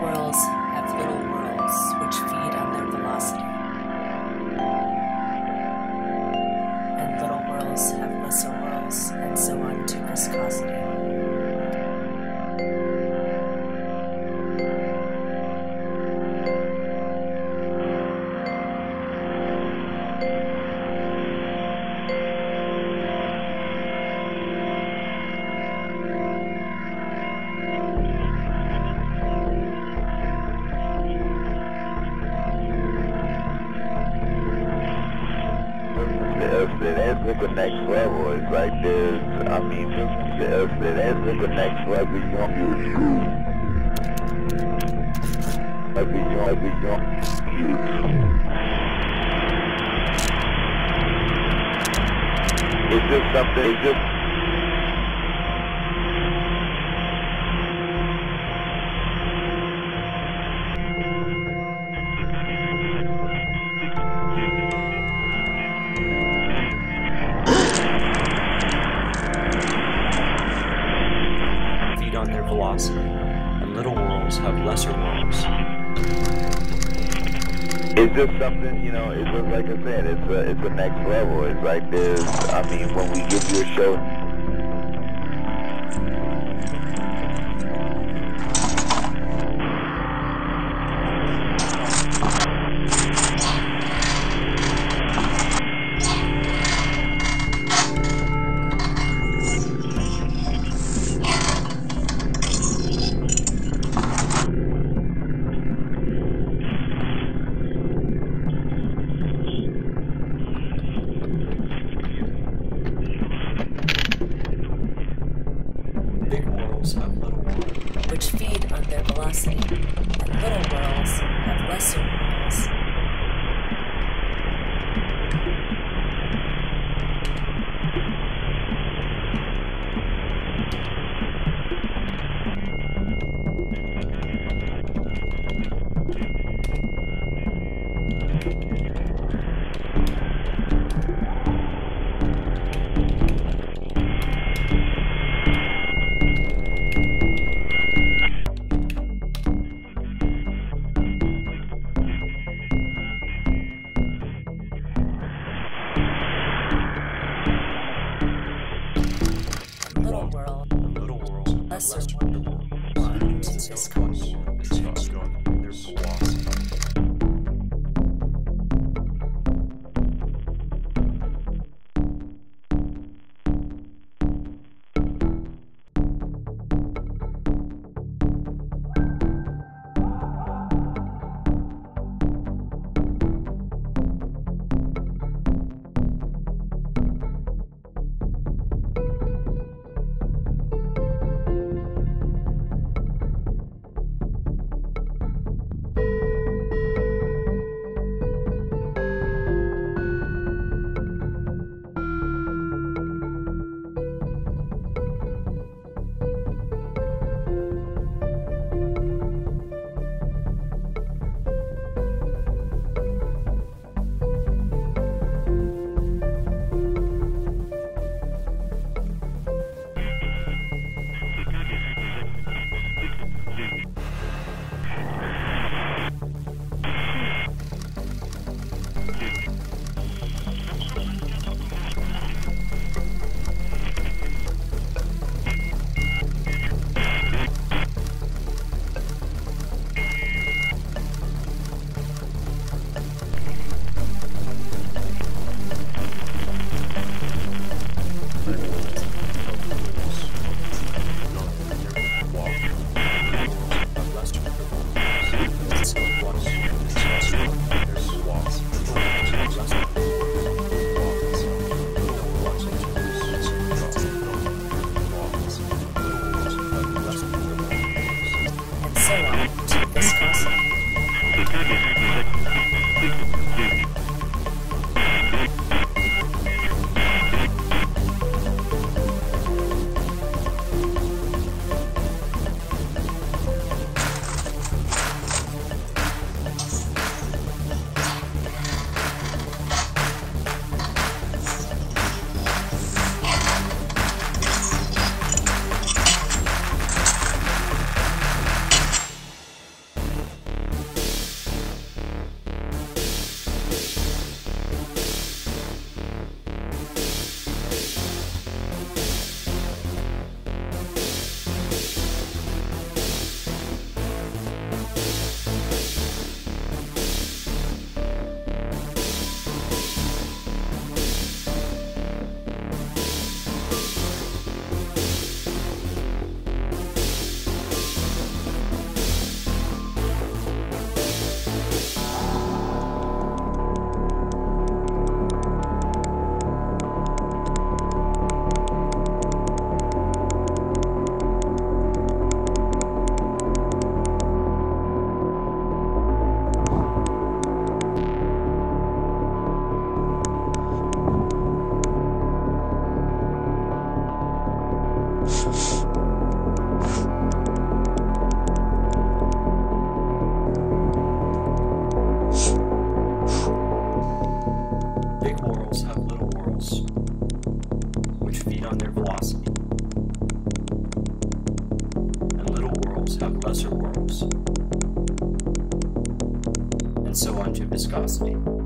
worlds. That's the next level. It's like this. I mean, that's the next level. You know, like we young, like we young. It's just something. It's just. It's just something, you know, it's just like I said, it's a, it's a next level. It's like this, I mean, when we give you a show, velocity, and little worlds have lesser worlds. And lesser lesser worlds. worlds. Into viscosity. It's got viscosity.